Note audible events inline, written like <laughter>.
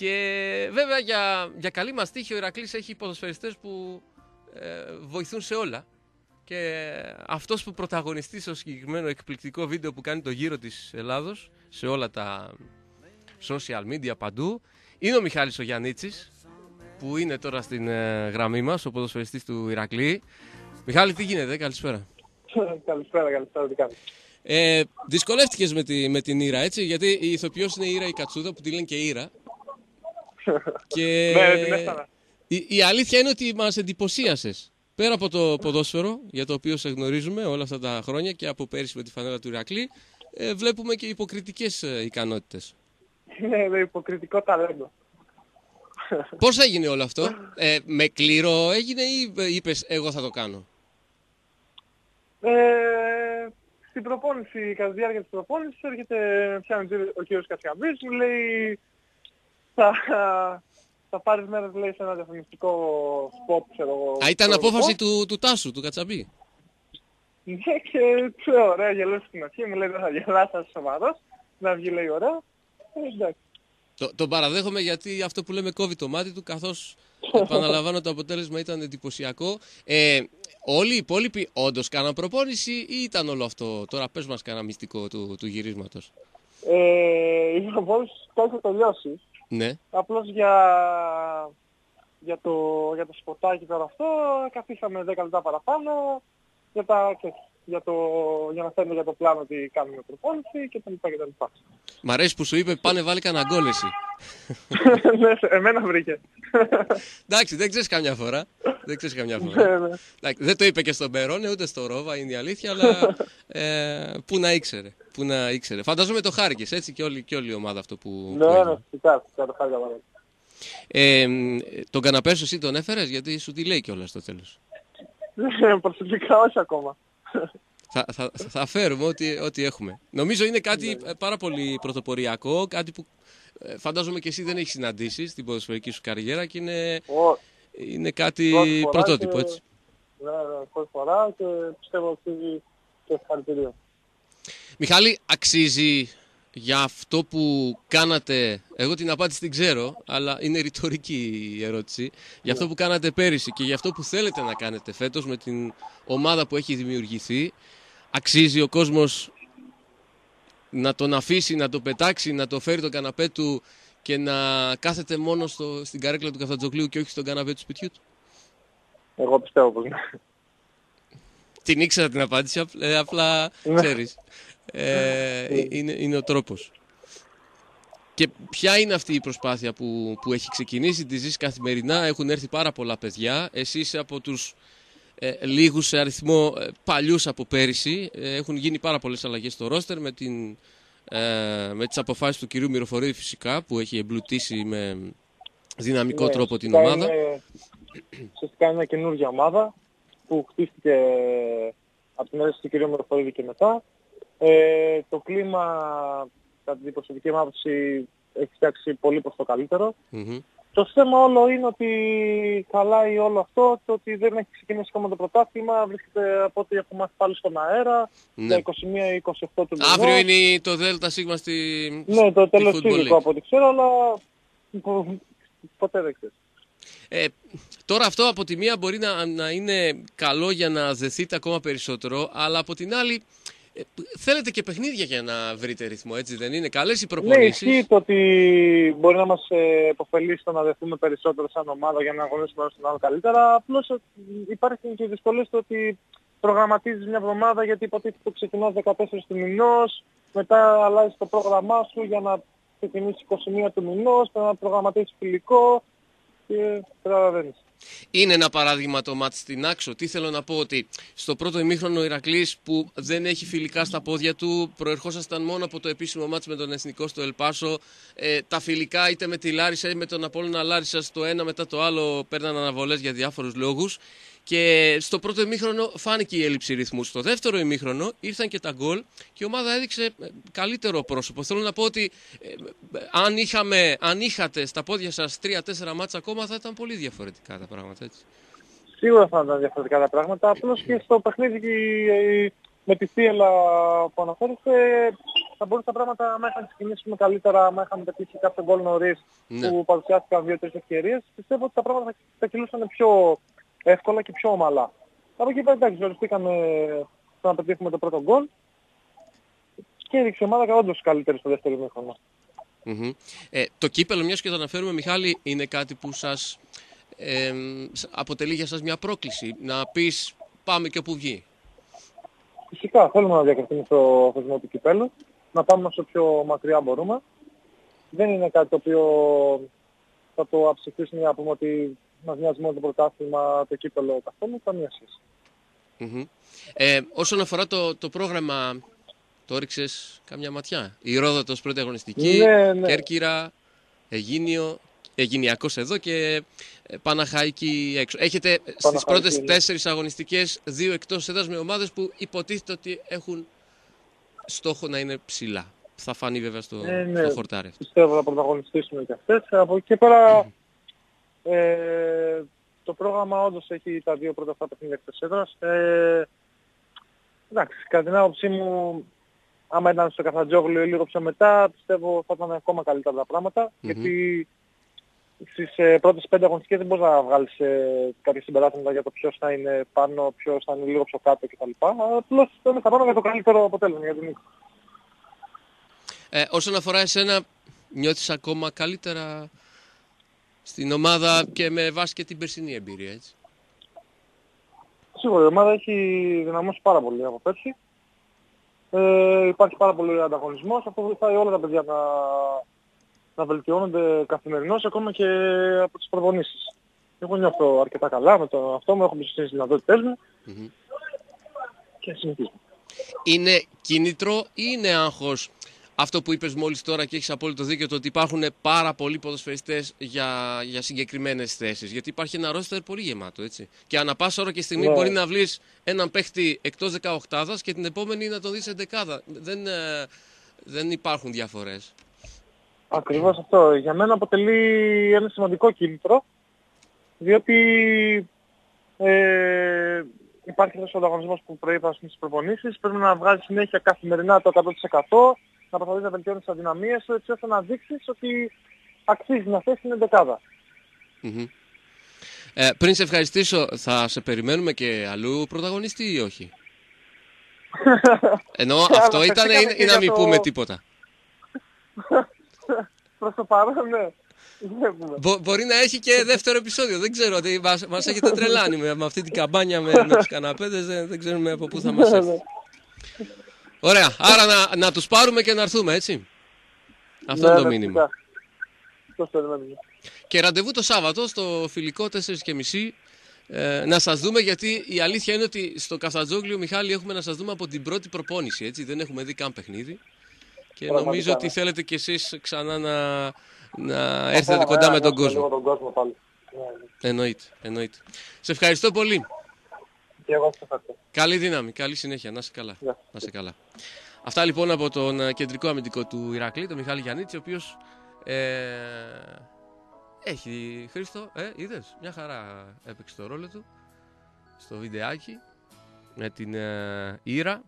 Και βέβαια για, για καλή μας τύχη ο Ηρακλής έχει ποδοσφαιριστές που ε, βοηθούν σε όλα. Και αυτός που πρωταγωνιστεί στο συγκεκριμένο εκπληκτικό βίντεο που κάνει το γύρο της Ελλάδος σε όλα τα social media παντού είναι ο Μιχάλης ο Γιαννίτσης που είναι τώρα στην ε, γραμμή μας, ο ποδοσφαιριστής του Ηρακλή. Μιχάλη, τι γίνεται, καλησπέρα. <laughs> καλησπέρα, καλησπέρα, τι κάνεις; Ε, δυσκολεύτηκες με, τη, με την Ήρα, έτσι, γιατί η ηθοποιός είναι η Ήρα η Κατσούδα που τη λένε και Ήρα. Και <laughs> ναι, την έφτανα. Η, η αλήθεια είναι ότι μας εντυπωσίασες. Πέρα από το ποδόσφαιρο, για το οποίο σε γνωρίζουμε όλα αυτά τα χρόνια και από πέρυσι με τη φανέλα του Ηρακλή, ε, βλέπουμε και υποκριτικές ε, ικανότητες. Ναι, με υποκριτικό ταλέντο. Πώς έγινε όλο αυτό, ε, με κλήρο έγινε ή είπες εγώ θα το κάνω. Ε, στην προπόνηση, κατά τη διάρκεια της προπόνησης, έρχεται πιάνει ο κύριος Κασιαμπής, μου λέει θα, θα πάρεις μέρες λέει σε ένα διαφημιστικό σποτ, ξέρω εγώ. Α, ήταν απόφαση του, του Τάσου, του Κατσαμπή. Ναι και ξέρω, ωραία, γελούσε στην αρχή, μου λέει δεν θα γελάσει, θα σοβαρός, να βγει λέει ωραία. Ε, εντάξει. Το, τον παραδέχομαι γιατί αυτό που λέμε κόβει το μάτι του, καθώς επαναλαμβάνω το αποτέλεσμα ήταν εντυπωσιακό. Ε, όλοι οι υπόλοιποι όντως κάναν προπόνηση ή ήταν όλο αυτό, τώρα πες μας κανένα μυστικό του, του γυρίσματος. Ε, η προπόνηση το έχει τελειώσει. Ναι. Απλώς για, για, το, για το σποτάκι τώρα αυτό καθίσαμε 10 λεπτά παραπάνω για τα, για, το, για να φέρνουμε για το πλάνο ότι κάνουμε προπόνηση και τα λοιπά και τα λοιπά. Μ' αρέσει που σου είπε πάνε βάλει κανένα γκολ εσύ. <laughs> ναι, εμένα βρήκε. Εντάξει, δεν ξέρεις καμιά φορά. Δεν ξέρεις καμιά φορά. Ναι, ναι. δεν το είπε και στον Περόνε ούτε στο Ρόβα, είναι η αλήθεια, αλλά <laughs> ε, πού να ήξερε. Πού να ήξερε. Φανταζόμαι το χάρηκες έτσι και όλη, και όλη η ομάδα αυτό που. Ναι, ναι, φυσικά, φυσικά το χάρηκα πάρα ε, τον καναπέ σου εσύ τον έφερες γιατί σου τι λέει κιόλας στο τέλος. Ναι, προσωπικά όχι ακόμα θα, θα, θα φέρουμε ό,τι, ό,τι έχουμε. Νομίζω είναι κάτι ναι. πάρα πολύ πρωτοποριακό, κάτι που ε, φαντάζομαι και εσύ δεν έχεις συναντήσεις στην ποδοσφαιρική σου καριέρα και είναι, είναι κάτι πρωτότυπο, και, έτσι. Ναι, ναι, πρώτη φορά και πιστεύω αξίζει και ευχαριστηρίο. Μιχάλη, αξίζει για αυτό που κάνατε, εγώ την απάντηση την ξέρω, αλλά είναι ρητορική η ερώτηση, για αυτό που κάνατε πέρυσι και για αυτό που θέλετε να κάνετε φέτος με την ομάδα που έχει δημιουργηθεί, αξίζει ο κόσμος να τον αφήσει, να το πετάξει, να το φέρει το καναπέ του και να κάθεται μόνο στο, στην καρέκλα του Καφτατζοκλίου και όχι στον καναπέ του σπιτιού του; Εγώ πιστεύω πως ναι. Την ήξερα την απάντηση, ε, απλά ναι. ξέρεις. Ε, ναι. είναι, είναι ο τρόπος. Και ποια είναι αυτή η προσπάθεια που, που έχει ξεκινήσει, τη ζεις καθημερινά, έχουν έρθει πάρα πολλά παιδιά, εσύ είσαι από τους ε, λίγους σε αριθμό ε, παλιούς από πέρυσι. Ε, έχουν γίνει πάρα πολλές αλλαγές στο ρόστερ με, την, ε, με τις αποφάσεις του κυρίου Μυροφορίδη φυσικά που έχει εμπλουτίσει με δυναμικό ναι, τρόπο την ομάδα. Είναι, ουσιαστικά είναι μια καινούργια ομάδα που χτίστηκε από την αίρεση του κυρίου Μυροφορίδη και μετά. Ε, το κλίμα, κατά την προσωπική μου άποψη, έχει φτιάξει πολύ προς το καλύτερο. Το θέμα όλο είναι ότι χαλάει όλο αυτό, το ότι δεν έχει ξεκινήσει ακόμα το πρωτάθλημα, βρίσκεται από ό,τι έχουμε μάθει πάλι στον αέρα, ναι. τα 21-28 του μηνός. Αύριο είναι το ΔΣ στη Ναι, το τέλος φύγικο από ό,τι ξέρω, αλλά ποτέ δεν ξέρεις. Ε, τώρα αυτό από τη μία μπορεί να, να είναι καλό για να δεθείτε ακόμα περισσότερο, αλλά από την άλλη ε, θέλετε και παιχνίδια για να βρείτε ρυθμό, έτσι δεν είναι; Καλές οι προπονήσεις. Ναι, ισχύει το ότι μπορεί να μας ε, το να δεθούμε περισσότερο σαν ομάδα για να αγωνίσουμε ένα τον άλλο καλύτερα. Απλώς ε, υπάρχει και η δυσκολία στο ότι προγραμματίζεις μια εβδομάδα γιατί υποτίθεται ότι ξεκινάς 14 του μηνός, μετά αλλάζεις το πρόγραμμά σου για να ξεκινήσεις 21 του μηνός, να προγραμματίσεις φιλικό και καταλαβαίνεις. Είναι ένα παράδειγμα το μάτι στην Άξο. Τι θέλω να πω ότι στο πρώτο ημίχρονο ο Ηρακλής που δεν έχει φιλικά στα πόδια του, προερχόσασταν μόνο από το επίσημο μάτς με τον Εθνικό στο Ελπάσο. Ε, τα φιλικά είτε με τη Λάρισα είτε με τον Απόλλωνα Λάρισα το ένα μετά το άλλο παίρναν αναβολές για διάφορους λόγους. Και στο πρώτο ημίχρονο φάνηκε η έλλειψη ρυθμού. Στο δεύτερο ημίχρονο ήρθαν και τα γκολ και η ομάδα έδειξε ε, καλύτερο πρόσωπο. Θέλω να πω ότι ε, αν, είχαμε, αν είχατε στα πόδια σας τρία-τέσσερα μάτσα ακόμα θα ήταν πολύ διαφορετικά τα πράγματα έτσι. Σίγουρα θα ήταν διαφορετικά τα πράγματα. Απλώς και στο παιχνίδι με τη θύελα που αναφέρεστε θα μπορούσαν τα πράγματα άμα είχαν ξεκινήσουμε καλύτερα, άμα είχαν πετύχει κάποιο γκολ νωρίς Ναι. που παρουσιάστηκαν δύο-τρεις ευκαιρίες, πιστεύω ότι τα πράγματα θα, θα κυλούσαν πιο εύκολα και πιο ομαλά. Από εκεί πέρα εντάξει, ζοριστήκαμε στο να πετύχουμε το πρώτο γκολ και έδειξε η ομάδα όντως καλύτερη στο δεύτερο ημίχρονο. Μμμ. Ε, το κύπελο, μιας και το αναφέρουμε, Μιχάλη, είναι κάτι που σας ε, σ- αποτελεί για σας μια πρόκληση. Να πεις πάμε και όπου βγει. Φυσικά θέλουμε να διακριθούμε στο θεσμό του κυπέλου, να πάμε όσο πιο μακριά μπορούμε. Δεν είναι κάτι το οποίο θα το αψηφίσουμε να πούμε ότι μας νοιάζει μόνο το πρωτάθλημα, το κύπελο καθόλου, καμία σχέση. Μμμ. Ε, όσον αφορά το, το πρόγραμμα, το έριξες καμιά ματιά. Η Ρόδοτος πρώτη αγωνιστική, Ναι, ναι. Κέρκυρα, Αιγίνιο, Αιγινιακός εδώ και ε, Παναχαϊκή έξω. Έχετε ε, στις Παναχαϊκή, πρώτες ναι. τέσσερις αγωνιστικές δύο εκτός έδρας με ομάδες που υποτίθεται ότι έχουν στόχο να είναι ψηλά. Θα φανεί βέβαια στο, Ε, ναι. στο χορτάρι αυτό. Πιστεύω να πρωταγωνιστήσουμε και αυτές. Από εκεί και πέρα ε, το πρόγραμμα όντως έχει τα δύο πρώτα αυτά παιχνίδια εκτός έδρας. Ε, εντάξει, κατά την άποψή μου, άμα ήταν στο Καθατζόγλιο ή λίγο πιο μετά, πιστεύω θα ήταν ακόμα καλύτερα τα πράγματα. Γιατί στις ε, πρώτες πέντε αγωνιστικές δεν μπορείς να βγάλεις ε, κάποια συμπεράσματα για το ποιος θα είναι πάνω, ποιος θα είναι λίγο πιο κάτω κτλ. Απλώς θέλουμε θα πάμε για το καλύτερο αποτέλεσμα για την νίκη. Ε, όσον αφορά εσένα, νιώθεις ακόμα καλύτερα στην ομάδα και με βάση και την περσινή εμπειρία, έτσι. Σίγουρα η ομάδα έχει δυναμώσει πάρα πολύ από πέρσι. Ε, υπάρχει πάρα πολύ ανταγωνισμός. Αυτό βοηθάει όλα τα παιδιά να, να βελτιώνονται καθημερινώς ακόμα και από τις προπονήσεις. Εγώ νιώθω αρκετά καλά με το αυτό μου, έχω εμπιστοσύνη στις δυνατότητές μου Μμμ. και συνεχίζω. Είναι κίνητρο ή είναι άγχος αυτό που είπες μόλις τώρα και έχεις απόλυτο δίκιο το ότι υπάρχουν πάρα πολλοί ποδοσφαιριστές για, για συγκεκριμένες θέσεις. Γιατί υπάρχει ένα ρόστερ πολύ γεμάτο, έτσι. Και ανά πάσα ώρα και στιγμή Ναι. μπορεί να βρεις έναν παίχτη εκτός 18 και την επόμενη να τον δεις σε δεκάδα. Δεν, ε, δεν υπάρχουν διαφορές. Ακριβώς αυτό. Για μένα αποτελεί ένα σημαντικό κίνητρο, διότι ε, υπάρχει αυτός ο ανταγωνισμός που προείπα στις προπονήσεις, πρέπει να βγάλεις συνέχεια καθημερινά το 100%, να προσπαθείς να βελτιώνεις τις αδυναμίες σου, έτσι ώστε να δείξεις ότι αξίζει να θες την εντεκάδα. Μμμ. Ε, πριν σε ευχαριστήσω, θα σε περιμένουμε και αλλού πρωταγωνιστή ή όχι; <laughs> Ενώ αυτό Αναφερθήκαμε ήταν και ή, ή να για μην το- πούμε τίποτα. <laughs> Προς το παρόν, ναι. Βλέπουμε. Μπο- μπορεί να έχει και δεύτερο επεισόδιο. Δεν ξέρω. ότι Μας, μας έχετε τρελάνει με, με αυτή την καμπάνια με, με τους καναπέδες. Δεν, δεν ξέρουμε από πού θα μας Ναι, έρθει. Ναι. Ωραία. Άρα να, να τους πάρουμε και να έρθουμε, έτσι. Αυτό Ναι, είναι το ναι, μήνυμα. φυσικά. Αυτό περιμένουμε. Και ραντεβού το Σάββατο στο φιλικό 4.30 ε, να σας δούμε γιατί η αλήθεια είναι ότι στο Καφτατζόγλιο Μιχάλη έχουμε να σας δούμε από την πρώτη προπόνηση έτσι δεν έχουμε δει καν παιχνίδι και Πραγματικά, νομίζω ότι ναι. θέλετε κι εσείς ξανά να, να έρθετε Ακόμα, κοντά ναι, με τον νιώσουμε λίγο κόσμο. τον κόσμο πάλι. Ναι, ναι. Εννοείται, εννοείται. Σε ευχαριστώ πολύ. Και εγώ σας ευχαριστώ. Καλή δύναμη, καλή συνέχεια. Να είσαι καλά. Γεια. Να είσαι καλά. Αυτά λοιπόν από τον ε, κεντρικό αμυντικό του Ηρακλή, τον Μιχάλη Γιαννίτση, ο οποίος ε, έχει Χρήστο, ε, είδες, μια χαρά έπαιξε το ρόλο του στο βιντεάκι με την ε, Ήρα